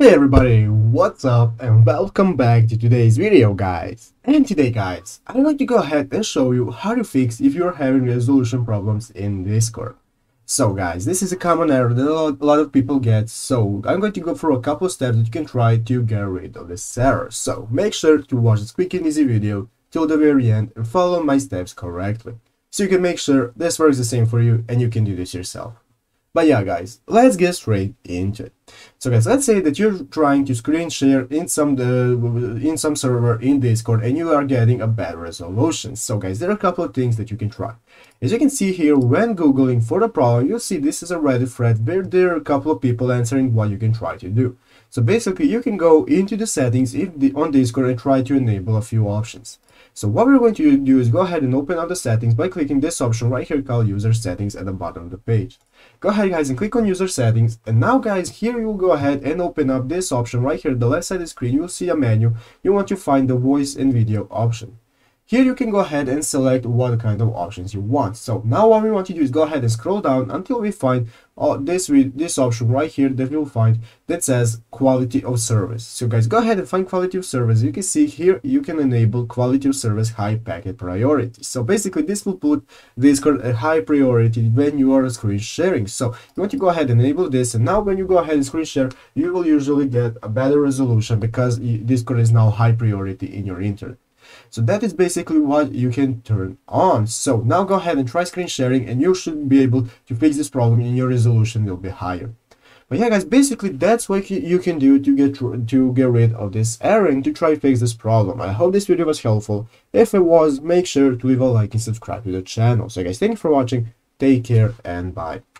Hey everybody, what's up and welcome back to today's video guys. And today guys, I'm going to go ahead and show you how to fix if you're having resolution problems in Discord. So guys, this is a common error that a lot of people get, so I'm going to go through a couple steps that you can try to get rid of this error. So make sure to watch this quick and easy video till the very end and follow my steps correctly. So you can make sure this works the same for you and you can do this yourself. But yeah, guys, let's get straight into it. So guys, let's say that you're trying to screen share in some uh, in some server in Discord and you are getting a bad resolution. So guys, there are a couple of things that you can try. As you can see here, when googling for the problem, you'll see this is a Reddit thread where there are a couple of people answering what you can try to do. So basically, you can go into the settings the, on Discord and try to enable a few options. So what we're going to do is go ahead and open up the settings by clicking this option right here called user settings at the bottom of the page. Go ahead guys and click on user settings and now guys here you will go ahead and open up this option right here the left side of the screen you will see a menu you want to find the voice and video option. Here you can go ahead and select what kind of options you want. So now what we want to do is go ahead and scroll down until we find uh, this this option right here that we'll find that says quality of service. So guys, go ahead and find quality of service. You can see here you can enable quality of service high packet priority. So basically this will put Discord a high priority when you are screen sharing. So you want to go ahead and enable this and now when you go ahead and screen share, you will usually get a better resolution because Discord is now high priority in your internet. So that is basically what you can turn on. So now go ahead and try screen sharing and you should be able to fix this problem and your resolution will be higher. But yeah guys, basically that's what you can do to get to get rid of this error and to try to fix this problem. I hope this video was helpful. If it was, make sure to leave a like and subscribe to the channel. So guys, thank you for watching, take care and bye.